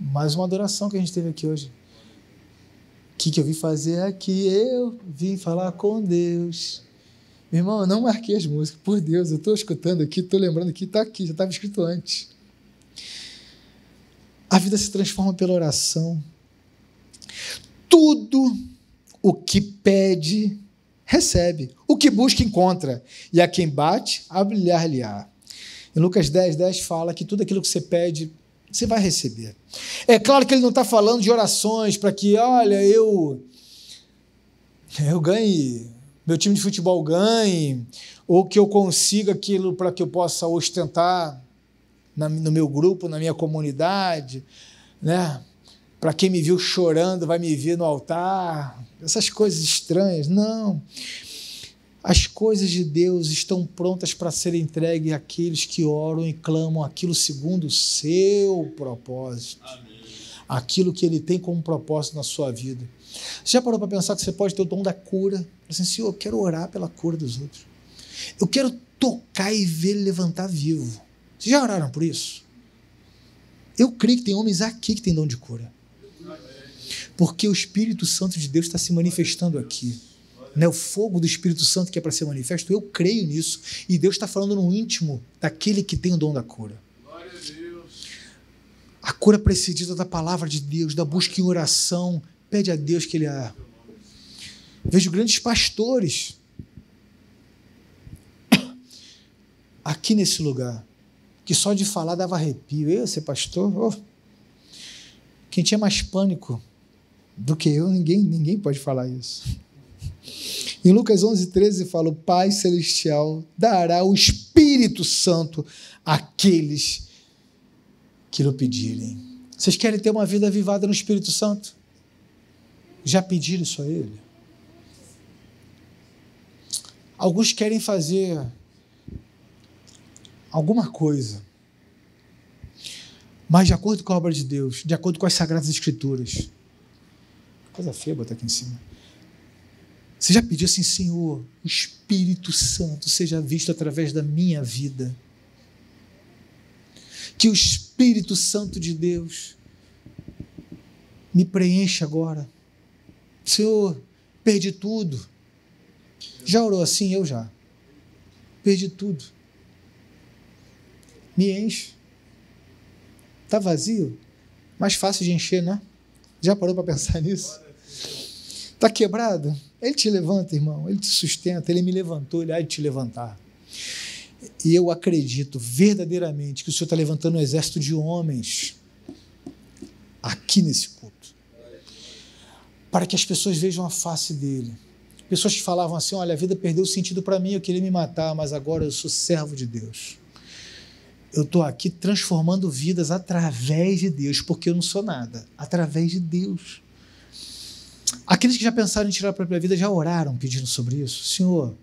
[SPEAKER 1] Mais uma adoração que a gente teve aqui hoje. O que, que eu vim fazer aqui? Eu vim falar com Deus. Meu irmão, eu não marquei as músicas. Por Deus, eu estou escutando aqui, estou lembrando que está aqui, já estava escrito antes. A vida se transforma pela oração. Tudo o que pede, recebe. O que busca, encontra. E a quem bate, abre-lhe-á. Em Lucas 10, 10 fala que tudo aquilo que você pede, você vai receber. É claro que ele não está falando de orações para que, olha, eu eu ganhe, meu time de futebol ganhe, ou que eu consiga aquilo para que eu possa ostentar na, no meu grupo, na minha comunidade, né? Para quem me viu chorando vai me ver no altar, essas coisas estranhas. Não. As coisas de Deus estão prontas para serem entregues àqueles que oram e clamam aquilo segundo o seu propósito. Amém. Aquilo que Ele tem como propósito na sua vida. Você já parou para pensar que você pode ter o dom da cura? Assim, Senhor, eu quero orar pela cura dos outros. Eu quero tocar e ver ele levantar vivo. Vocês já oraram por isso? Eu creio que tem homens aqui que têm dom de cura. Porque o Espírito Santo de Deus está se manifestando aqui né, o fogo do Espírito Santo que é para ser manifesto, eu creio nisso. E Deus está falando no íntimo daquele que tem o dom da cura. A, a cura precedida da palavra de Deus, da busca em oração. Pede a Deus que Ele a. Vejo grandes pastores aqui nesse lugar, que só de falar dava arrepio. Eu ser pastor? Oh. Quem tinha mais pânico do que eu, ninguém, ninguém pode falar isso. Em Lucas 11, 13 fala: O Pai Celestial dará o Espírito Santo àqueles que lhe pedirem. Vocês querem ter uma vida avivada no Espírito Santo? Já pediram isso a Ele? Alguns querem fazer alguma coisa, mas de acordo com a obra de Deus, de acordo com as Sagradas Escrituras. Coisa feia botar aqui em cima você já pediu assim, Senhor, o Espírito Santo seja visto através da minha vida. Que o Espírito Santo de Deus me preencha agora. Senhor, perdi tudo. Já orou assim? Eu já. Perdi tudo. Me enche. Está vazio? Mais fácil de encher, né? Já parou para pensar nisso? Está quebrado? Ele te levanta, irmão. Ele te sustenta. Ele me levantou, ele há de te levantar. E eu acredito verdadeiramente que o Senhor está levantando um exército de homens aqui nesse culto para que as pessoas vejam a face dele. Pessoas que falavam assim: olha, a vida perdeu sentido para mim, eu queria me matar, mas agora eu sou servo de Deus. Eu estou aqui transformando vidas através de Deus, porque eu não sou nada, através de Deus. Aqueles que já pensaram em tirar a própria vida já oraram pedindo sobre isso. Senhor,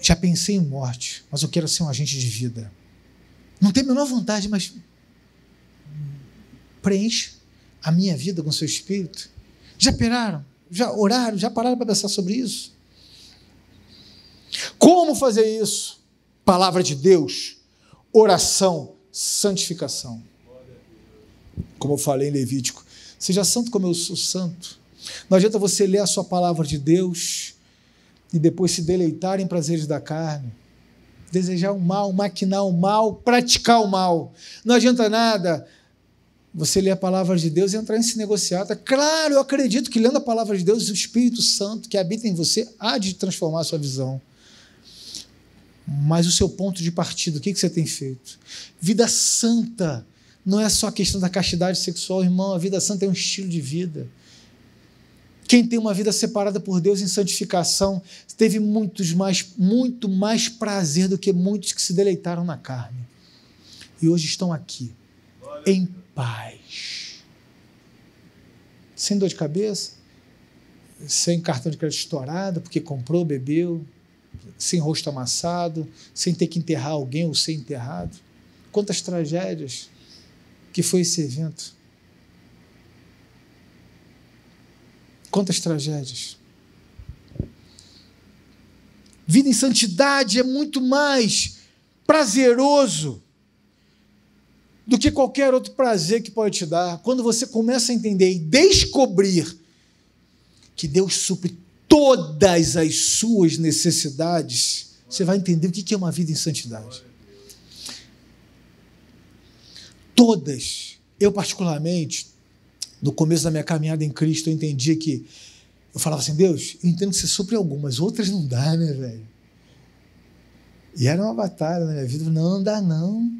[SPEAKER 1] já pensei em morte, mas eu quero ser um agente de vida. Não tenho a menor vontade, mas preenche a minha vida com seu espírito. Já peraram? Já oraram? Já pararam para pensar sobre isso? Como fazer isso? Palavra de Deus, oração, santificação. Como eu falei em Levítico, seja santo como eu sou santo. Não adianta você ler a sua palavra de Deus e depois se deleitar em prazeres da carne, desejar o mal, maquinar o mal, praticar o mal. Não adianta nada você ler a palavra de Deus e entrar nesse negociata. Claro, eu acredito que lendo a palavra de Deus, o Espírito Santo que habita em você há de transformar a sua visão. Mas o seu ponto de partida, o que você tem feito? Vida santa não é só a questão da castidade sexual, irmão. A vida santa é um estilo de vida. Quem tem uma vida separada por Deus em santificação teve muitos mais, muito mais prazer do que muitos que se deleitaram na carne. E hoje estão aqui, em paz. Sem dor de cabeça, sem cartão de crédito estourado, porque comprou, bebeu, sem rosto amassado, sem ter que enterrar alguém ou ser enterrado. Quantas tragédias que foi esse evento. Quantas tragédias. Vida em santidade é muito mais prazeroso do que qualquer outro prazer que pode te dar. Quando você começa a entender e descobrir que Deus supre todas as suas necessidades, você vai entender o que é uma vida em santidade. Todas. Eu, particularmente, no começo da minha caminhada em Cristo, eu entendia que. Eu falava assim, Deus, eu entendo que você supre algumas, outras não dá, né, velho? E era uma batalha na minha vida. Não, não dá, não.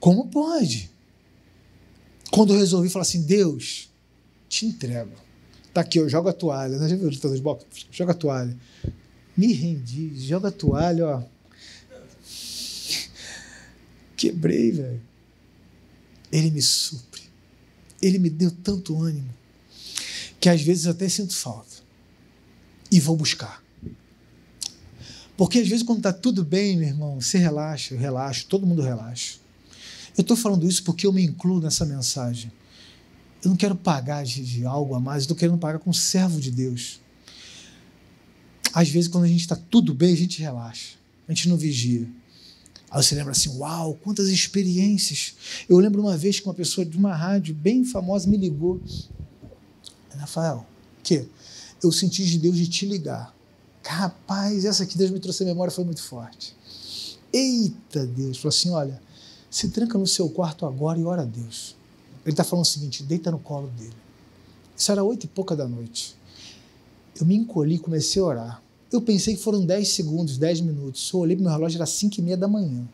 [SPEAKER 1] Como pode? Quando eu resolvi falar assim, Deus, te entrego. Tá aqui, eu jogo a toalha. Né? Já viu lutador de boxe? Joga a toalha. Me rendi, joga a toalha, ó. Quebrei, velho. Ele me supre. Ele me deu tanto ânimo que às vezes até sinto falta. E vou buscar. Porque às vezes, quando está tudo bem, meu irmão, você relaxa, eu relaxo, todo mundo relaxa. Eu estou falando isso porque eu me incluo nessa mensagem. Eu não quero pagar de, algo a mais, estou querendo pagar com servo de Deus. Às vezes, quando a gente está tudo bem, a gente relaxa, a gente não vigia. Aí você lembra assim, uau, quantas experiências. Eu lembro uma vez que uma pessoa de uma rádio bem famosa me ligou. Rafael, que eu senti de Deus de te ligar. Rapaz, essa que Deus me trouxe a memória foi muito forte. Eita Deus, falou assim, olha, se tranca no seu quarto agora e ora a Deus. Ele está falando o seguinte, deita no colo dele. Isso era oito e pouca da noite. Eu me encolhi e comecei a orar. Eu pensei que foram 10 segundos, 10 minutos. Eu olhei para meu relógio, era 5 e meia da manhã.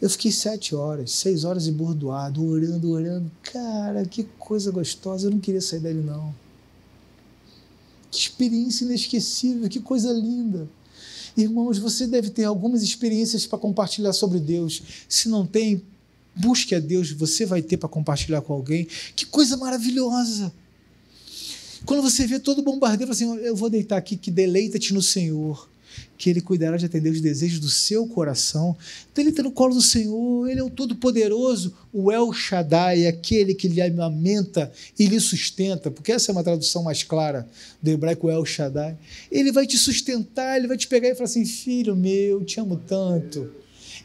[SPEAKER 1] Eu fiquei sete horas, seis horas e bordoado, orando, orando. Cara, que coisa gostosa. Eu não queria sair dali, não. Que experiência inesquecível, que coisa linda. Irmãos, você deve ter algumas experiências para compartilhar sobre Deus. Se não tem, busque a Deus, você vai ter para compartilhar com alguém. Que coisa maravilhosa. Quando você vê todo bombardeio, assim, eu vou deitar aqui, que deleita-te no Senhor, que Ele cuidará de atender os desejos do seu coração. Deleita no colo do Senhor, Ele é o Todo-Poderoso, o El Shaddai, aquele que lhe amamenta e lhe sustenta, porque essa é uma tradução mais clara do hebraico El Shaddai. Ele vai te sustentar, Ele vai te pegar e falar assim: Filho meu, eu te amo tanto,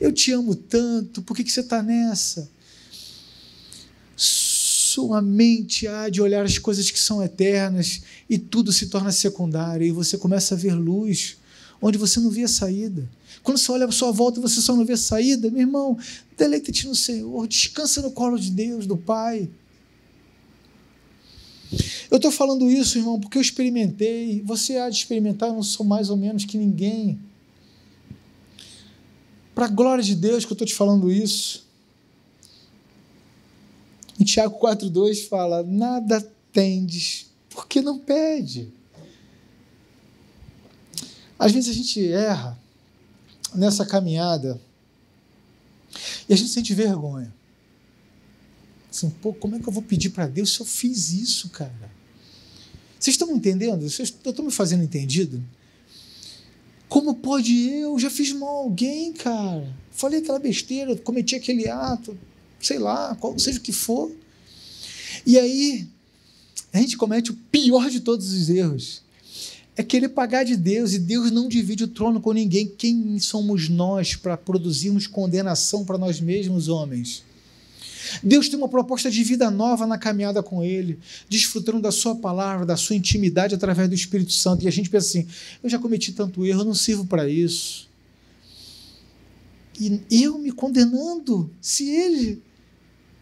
[SPEAKER 1] eu te amo tanto, por que, que você está nessa? Sua mente há de olhar as coisas que são eternas e tudo se torna secundário e você começa a ver luz onde você não via saída. Quando você olha a sua volta e você só não vê saída, meu irmão, deleita-te no Senhor, descansa no colo de Deus, do Pai. Eu estou falando isso, irmão, porque eu experimentei. Você há de experimentar, eu não sou mais ou menos que ninguém. Para a glória de Deus que eu estou te falando isso. Em Tiago 4,2 fala: Nada tendes, porque não pede. Às vezes a gente erra nessa caminhada e a gente sente vergonha. Assim, pô, como é que eu vou pedir para Deus se eu fiz isso, cara? Vocês estão me entendendo? eu estou me fazendo entendido? Como pode eu? Já fiz mal a alguém, cara. Falei aquela besteira, cometi aquele ato, sei lá, qual seja o que for. E aí, a gente comete o pior de todos os erros. É querer pagar de Deus, e Deus não divide o trono com ninguém. Quem somos nós para produzirmos condenação para nós mesmos, homens? Deus tem uma proposta de vida nova na caminhada com Ele, desfrutando da Sua palavra, da Sua intimidade através do Espírito Santo. E a gente pensa assim: eu já cometi tanto erro, eu não sirvo para isso. E eu me condenando, se Ele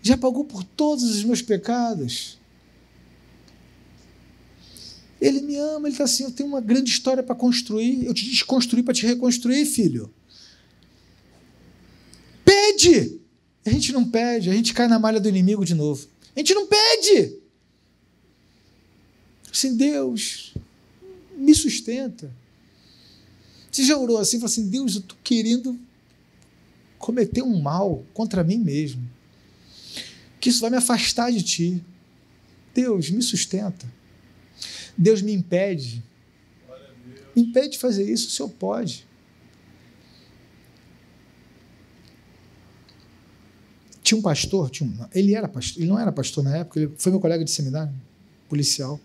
[SPEAKER 1] já pagou por todos os meus pecados. Ele me ama, ele está assim: eu tenho uma grande história para construir, eu te desconstruí para te reconstruir, filho. Pede! A gente não pede, a gente cai na malha do inimigo de novo. A gente não pede. Assim, Deus, me sustenta. Você já orou assim, falou assim, Deus, eu estou querendo cometer um mal contra mim mesmo. Que isso vai me afastar de ti. Deus, me sustenta. Deus me impede. Impede de fazer isso, o Senhor pode. Tinha um pastor, tinha um, ele era pastor, ele não era pastor na época, ele foi meu colega de seminário, policial.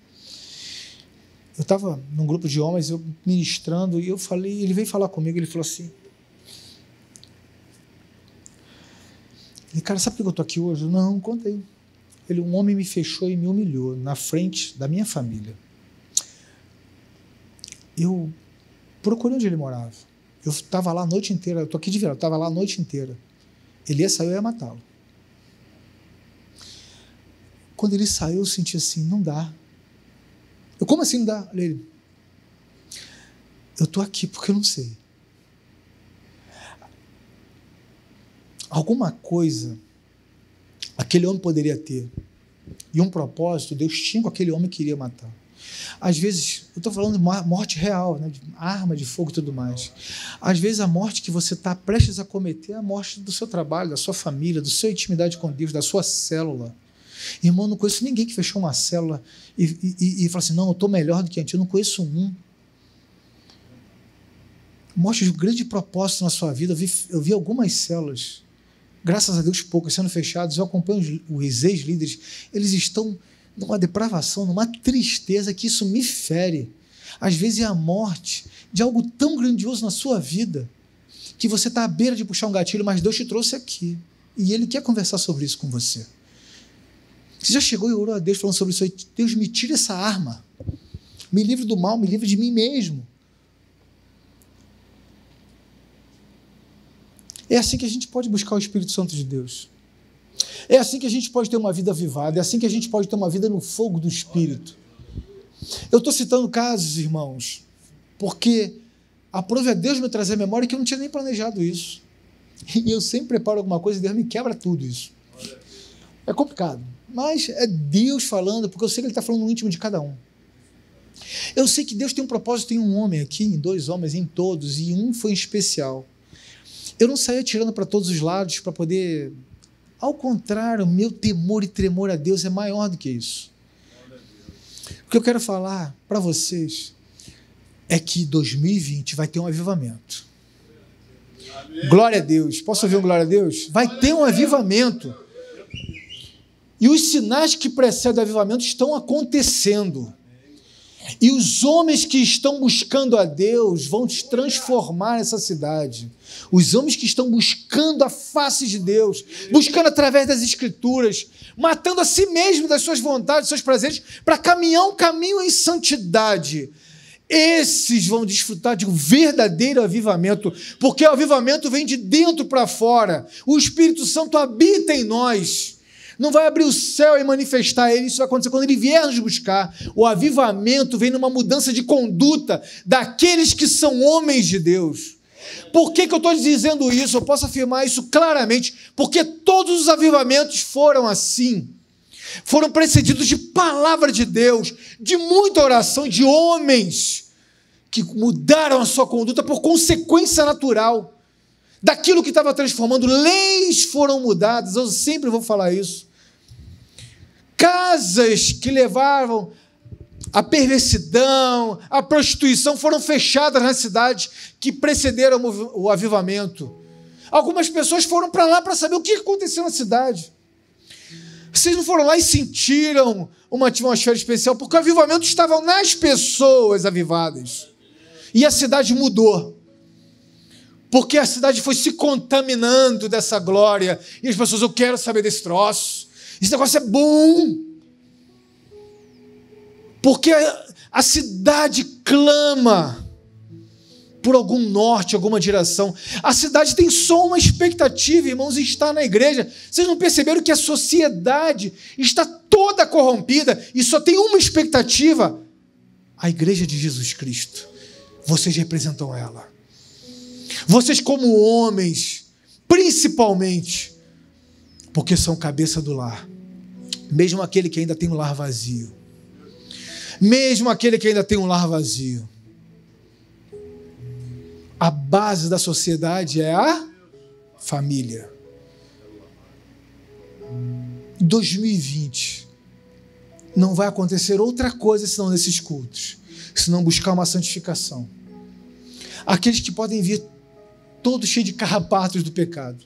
[SPEAKER 1] Eu estava num grupo de homens, eu ministrando, e eu falei, ele veio falar comigo, ele falou assim: ele, cara, sabe por que eu estou aqui hoje? Não, conta aí. Ele, um homem me fechou e me humilhou na frente da minha família. Eu procurei onde ele morava. Eu estava lá a noite inteira, eu estou aqui de virado, eu estava lá a noite inteira. Ele ia sair, eu ia matá-lo. Quando ele saiu, eu senti assim: não dá. Eu, como assim não dá? Ele, eu estou aqui porque eu não sei. Alguma coisa aquele homem poderia ter. E um propósito, Deus tinha com aquele homem que queria matar. Às vezes, eu estou falando de morte real, né, de arma de fogo e tudo mais. Às vezes, a morte que você está prestes a cometer é a morte do seu trabalho, da sua família, da sua intimidade com Deus, da sua célula. Irmão, não conheço ninguém que fechou uma célula e, e, e fala assim: não, eu estou melhor do que antes. Eu não conheço um. Mostra um grande propósito na sua vida. Eu vi, eu vi algumas células, graças a Deus, poucas sendo fechadas. Eu acompanho os, ex-líderes, eles estão numa depravação, numa tristeza que isso me fere. Às vezes é a morte de algo tão grandioso na sua vida que você está à beira de puxar um gatilho, mas Deus te trouxe aqui. E Ele quer conversar sobre isso com você. Você já chegou e orou a Deus falando sobre isso? Deus, me tira essa arma. Me livre do mal, me livre de mim mesmo. É assim que a gente pode buscar o Espírito Santo de Deus. É assim que a gente pode ter uma vida avivada. É assim que a gente pode ter uma vida no fogo do Espírito. Eu estou citando casos, irmãos, porque a Deus me trazer a memória que eu não tinha nem planejado isso. E eu sempre preparo alguma coisa e Deus me quebra tudo isso. É complicado. Mas é Deus falando, porque eu sei que Ele está falando no íntimo de cada um. Eu sei que Deus tem um propósito em um homem aqui, em dois homens, em todos, e um foi especial. Eu não saí atirando para todos os lados para poder. Ao contrário, meu temor e tremor a Deus é maior do que isso. O que eu quero falar para vocês é que 2020 vai ter um avivamento. Glória a Deus. Posso ouvir um glória a Deus? Vai ter um avivamento. E os sinais que precedem o avivamento estão acontecendo. E os homens que estão buscando a Deus vão transformar essa cidade. Os homens que estão buscando a face de Deus, buscando através das Escrituras, matando a si mesmo das suas vontades, seus prazeres, para caminhar um caminho em santidade. Esses vão desfrutar de um verdadeiro avivamento, porque o avivamento vem de dentro para fora. O Espírito Santo habita em nós não vai abrir o céu e manifestar ele. Isso vai acontecer quando ele vier nos buscar. O avivamento vem numa mudança de conduta daqueles que são homens de Deus. Por que, que eu estou dizendo isso? Eu posso afirmar isso claramente, porque todos os avivamentos foram assim. Foram precedidos de palavra de Deus, de muita oração, de homens que mudaram a sua conduta por consequência natural daquilo que estava transformando. Leis foram mudadas, eu sempre vou falar isso. Casas que levavam a perversidão, a prostituição foram fechadas nas cidades que precederam o avivamento. Algumas pessoas foram para lá para saber o que aconteceu na cidade. Vocês não foram lá e sentiram uma atmosfera especial, porque o avivamento estava nas pessoas avivadas. E a cidade mudou. Porque a cidade foi se contaminando dessa glória. E as pessoas, eu quero saber desse troço. Esse negócio é bom. Porque a cidade clama por algum norte, alguma direção. A cidade tem só uma expectativa, irmãos, e está na igreja. Vocês não perceberam que a sociedade está toda corrompida e só tem uma expectativa? A igreja de Jesus Cristo. Vocês representam ela. Vocês, como homens, principalmente, porque são cabeça do lar, mesmo aquele que ainda tem um lar vazio, mesmo aquele que ainda tem um lar vazio, a base da sociedade é a família. 2020 não vai acontecer outra coisa senão nesses cultos, senão buscar uma santificação. Aqueles que podem vir todo cheio de carrapatos do pecado.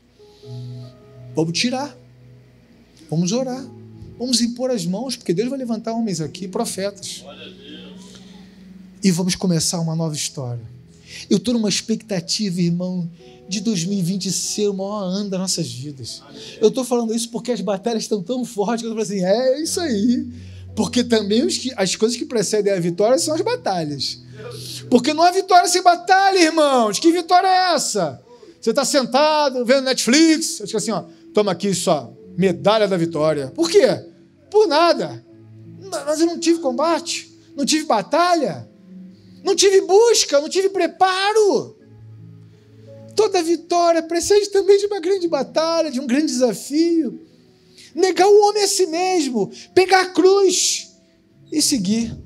[SPEAKER 1] Vamos tirar. Vamos orar. Vamos impor as mãos, porque Deus vai levantar homens aqui, profetas. E vamos começar uma nova história. Eu estou numa expectativa, irmão, de 2020 ser o maior ano das nossas vidas. Eu estou falando isso porque as batalhas estão tão fortes que eu estou assim: é isso aí. Porque também as coisas que precedem a vitória são as batalhas. Porque não há vitória sem batalha, irmãos. Que vitória é essa? Você está sentado, vendo Netflix, acho que assim, ó, toma aqui só, medalha da vitória. Por quê? Por nada. Mas eu não tive combate, não tive batalha, não tive busca, não tive preparo. Toda vitória precede também de uma grande batalha, de um grande desafio. Negar o homem a si mesmo, pegar a cruz e seguir.